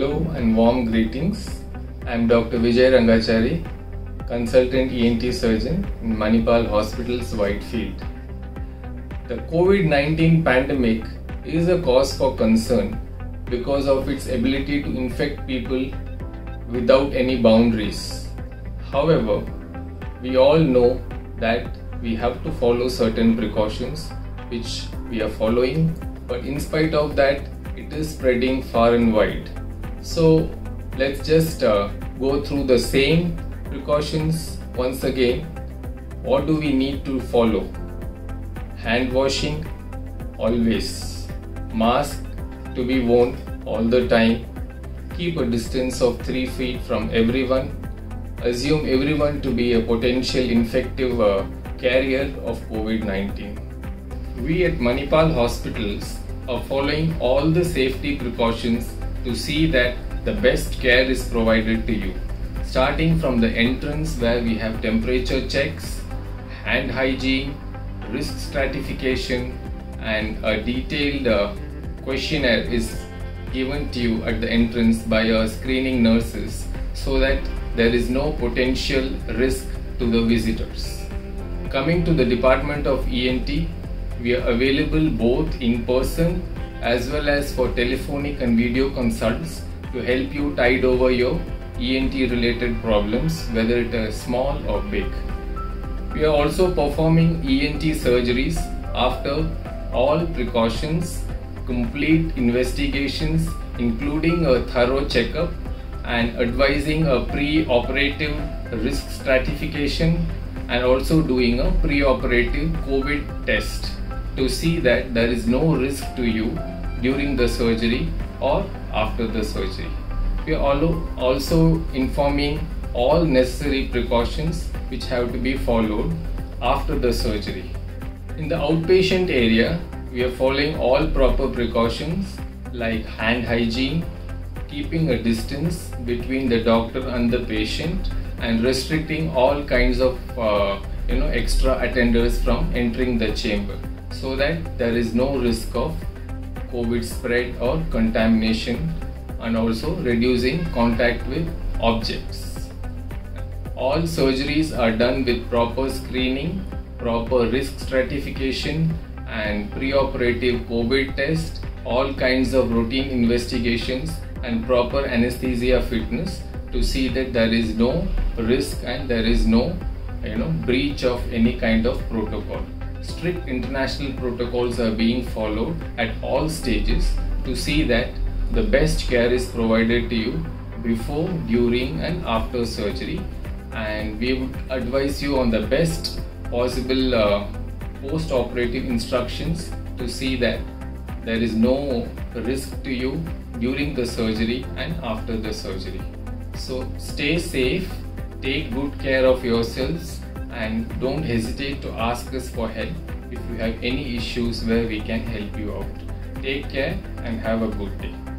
Hello and warm greetings. I am Dr. Vijay Rangachari, consultant ENT surgeon in Manipal Hospital's Whitefield. The COVID 19 pandemic is a cause for concern because of its ability to infect people without any boundaries. However, we all know that we have to follow certain precautions which we are following, but in spite of that, it is spreading far and wide. So, let's just uh, go through the same precautions once again. What do we need to follow? Hand washing always, mask to be worn all the time, keep a distance of 3 feet from everyone, assume everyone to be a potential infective uh, carrier of COVID 19. We at Manipal hospitals are following all the safety precautions to see that the best care is provided to you. Starting from the entrance where we have temperature checks, hand hygiene, risk stratification, and a detailed uh, questionnaire is given to you at the entrance by our screening nurses so that there is no potential risk to the visitors. Coming to the Department of ENT, we are available both in person as well as for telephonic and video consults to help you tide over your ENT related problems, whether it is small or big. We are also performing ENT surgeries after all precautions, complete investigations, including a thorough checkup and advising a pre-operative risk stratification and also doing a pre-operative COVID test to see that there is no risk to you during the surgery or after the surgery. We are also informing all necessary precautions which have to be followed after the surgery. In the outpatient area, we are following all proper precautions like hand hygiene, keeping a distance between the doctor and the patient, and restricting all kinds of uh, you know extra attenders from entering the chamber so that there is no risk of COVID spread or contamination and also reducing contact with objects. All surgeries are done with proper screening, proper risk stratification and pre-operative COVID test, all kinds of routine investigations and proper anesthesia fitness to see that there is no risk and there is no you know breach of any kind of protocol strict international protocols are being followed at all stages to see that the best care is provided to you before, during, and after surgery. And we would advise you on the best possible uh, post operative instructions to see that there is no risk to you during the surgery and after the surgery. So, stay safe, take good care of yourselves and don't hesitate to ask us for help if you have any issues where we can help you out. Take care and have a good day.